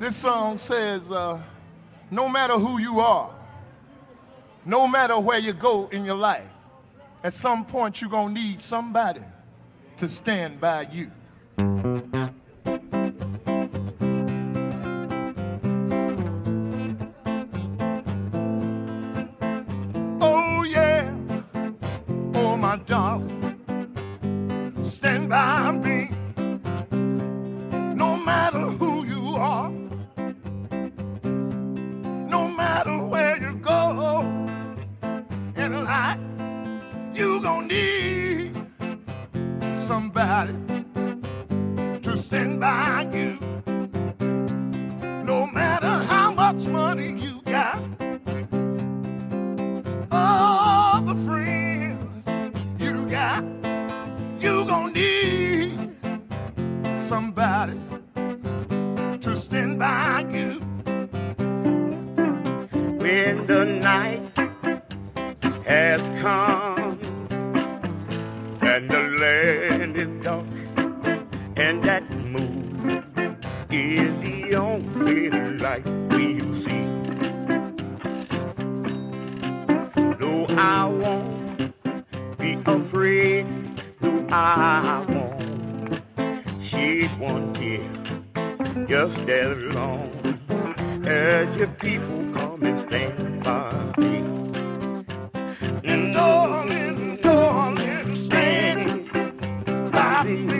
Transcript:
This song says, uh, no matter who you are, no matter where you go in your life, at some point you're going to need somebody to stand by you. Oh, yeah. Oh, my darling. somebody to stand by you. No matter how much money you got, all the friends you got, you gonna need somebody to stand by you. When the night And it's dark, and that moon is the only light we'll see. No, I won't be afraid. No, I won't shed one tear, just as long as your people come and stand. happy.